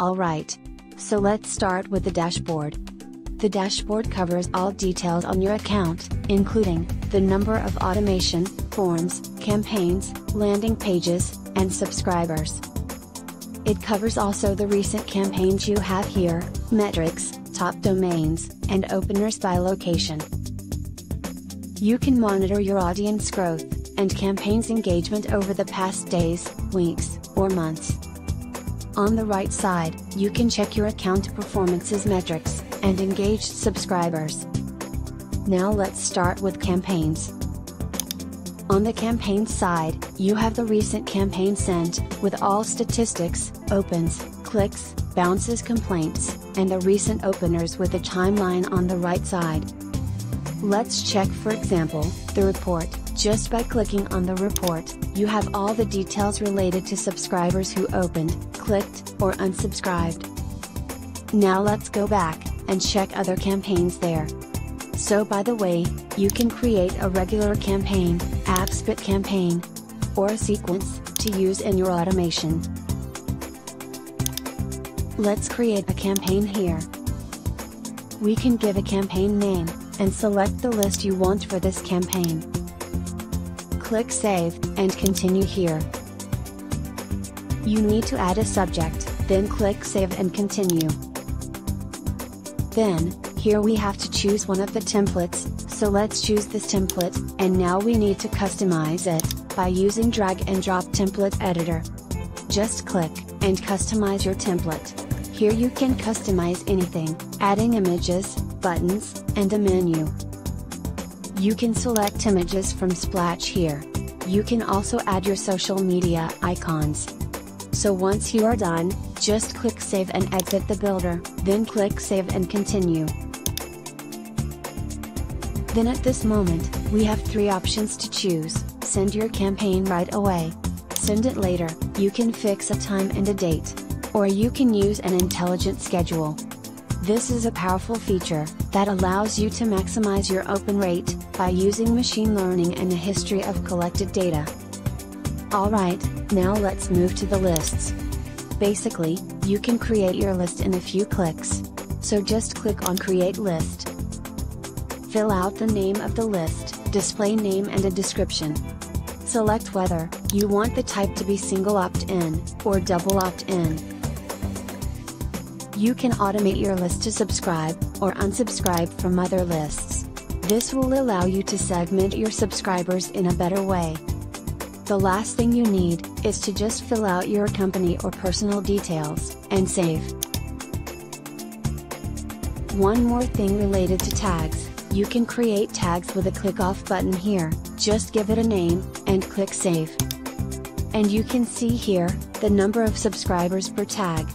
Alright. So let's start with the dashboard. The dashboard covers all details on your account, including the number of automation, forms, campaigns, landing pages, and subscribers. It covers also the recent campaigns you have here, metrics, top domains, and openers by location. You can monitor your audience growth, and campaigns engagement over the past days, weeks, or months. On the right side, you can check your account performances metrics, and engaged subscribers. Now let's start with campaigns. On the campaign side, you have the recent campaign sent, with all statistics, opens, clicks, bounces complaints, and the recent openers with a timeline on the right side. Let's check for example, the report, just by clicking on the report, you have all the details related to subscribers who opened, clicked, or unsubscribed. Now let's go back, and check other campaigns there. So by the way, you can create a regular campaign, app A/B split campaign, or a sequence, to use in your automation. Let's create a campaign here. We can give a campaign name, and select the list you want for this campaign. Click Save, and continue here. You need to add a subject, then click Save and continue. Then, here we have to choose one of the templates, so let's choose this template, and now we need to customize it, by using drag and drop template editor. Just click, and customize your template. Here you can customize anything, adding images, buttons, and a menu. You can select images from Splash here. You can also add your social media icons. So once you are done, just click Save and exit the builder, then click Save and continue. Then at this moment, we have three options to choose, send your campaign right away. Send it later, you can fix a time and a date. Or you can use an intelligent schedule. This is a powerful feature, that allows you to maximize your open rate, by using machine learning and a history of collected data. Alright, now let's move to the lists. Basically, you can create your list in a few clicks. So just click on Create List. Fill out the name of the list, display name and a description. Select whether, you want the type to be single opt-in, or double opt-in. You can automate your list to subscribe, or unsubscribe from other lists. This will allow you to segment your subscribers in a better way. The last thing you need, is to just fill out your company or personal details, and save. One more thing related to tags, you can create tags with a click off button here, just give it a name, and click save. And you can see here, the number of subscribers per tag.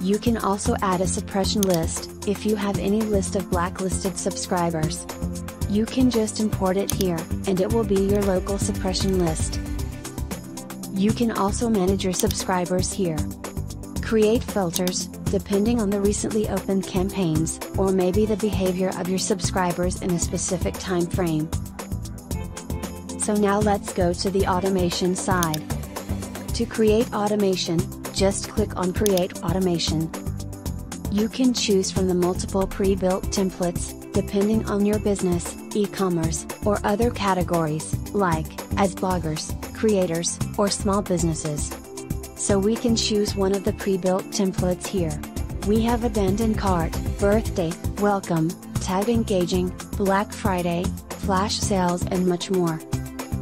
You can also add a suppression list, if you have any list of blacklisted subscribers. You can just import it here, and it will be your local suppression list. You can also manage your subscribers here. Create filters, depending on the recently opened campaigns, or maybe the behavior of your subscribers in a specific time frame. So now let's go to the automation side. To create automation, just click on Create Automation. You can choose from the multiple pre-built templates, depending on your business, e-commerce, or other categories, like, as bloggers, creators, or small businesses. So we can choose one of the pre-built templates here. We have abandoned cart, birthday, welcome, tag engaging, Black Friday, flash sales and much more.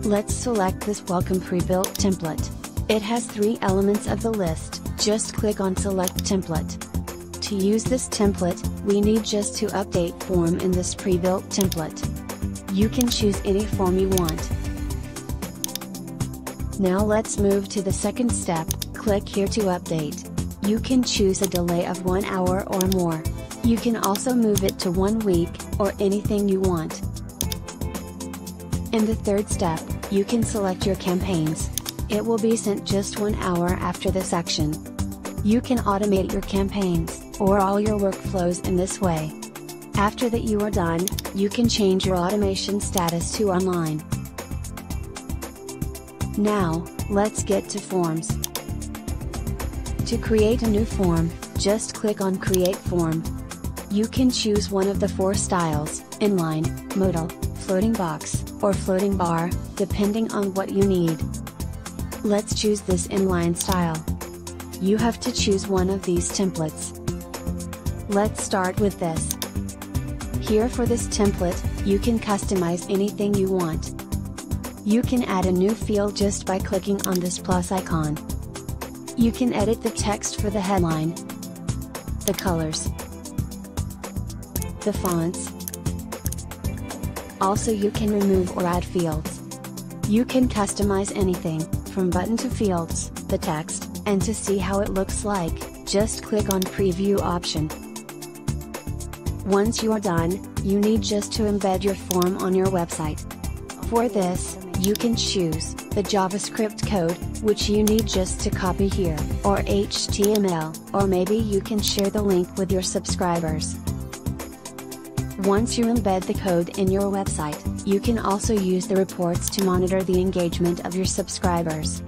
Let's select this welcome pre-built template. It has three elements of the list, just click on select template. To use this template, we need just to update form in this pre-built template. You can choose any form you want. Now let's move to the second step, click here to update. You can choose a delay of 1 hour or more. You can also move it to 1 week, or anything you want. In the third step, you can select your campaigns. It will be sent just 1 hour after this action. You can automate your campaigns, or all your workflows in this way. After that you are done, you can change your automation status to online. Now, let's get to forms. To create a new form, just click on Create Form. You can choose one of the four styles, inline, modal, floating box, or floating bar, depending on what you need. Let's choose this inline style. You have to choose one of these templates. Let's start with this. Here for this template, you can customize anything you want. You can add a new field just by clicking on this plus icon. You can edit the text for the headline, the colors, the fonts. Also you can remove or add fields. You can customize anything, from button to fields, the text, and to see how it looks like, just click on preview option. Once you are done, you need just to embed your form on your website. For this, you can choose the JavaScript code, which you need just to copy here, or HTML, or maybe you can share the link with your subscribers. Once you embed the code in your website, you can also use the reports to monitor the engagement of your subscribers.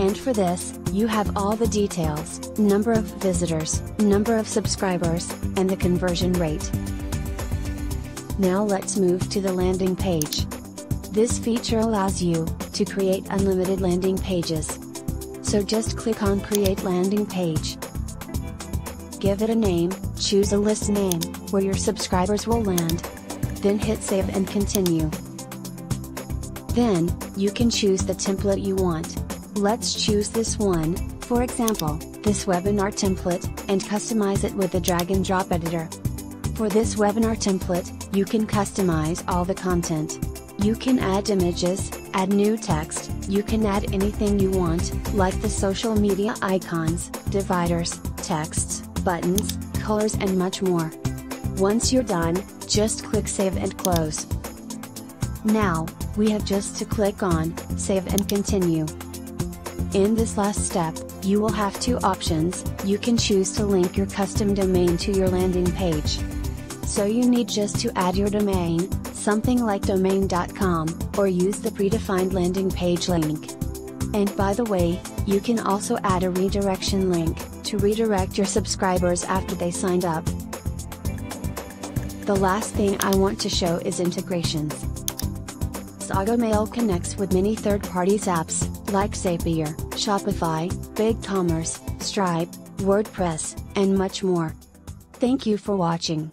And for this, you have all the details, number of visitors, number of subscribers, and the conversion rate. Now let's move to the landing page. This feature allows you to create unlimited landing pages. So just click on create landing page. Give it a name, choose a list name, where your subscribers will land. Then hit save and continue. Then, you can choose the template you want. Let's choose this one, for example, this webinar template, and customize it with the drag and drop editor. For this webinar template, you can customize all the content. You can add images, add new text, you can add anything you want, like the social media icons, dividers, texts, buttons, colors and much more. Once you're done, just click Save and Close. Now, we have just to click on Save and Continue. In this last step, you will have two options, you can choose to link your custom domain to your landing page. So you need just to add your domain, something like domain.com, or use the predefined landing page link. And by the way, you can also add a redirection link, to redirect your subscribers after they signed up. The last thing I want to show is integrations. Mail connects with many third-party apps, like Zapier, Shopify, BigCommerce, Stripe, WordPress, and much more. Thank you for watching.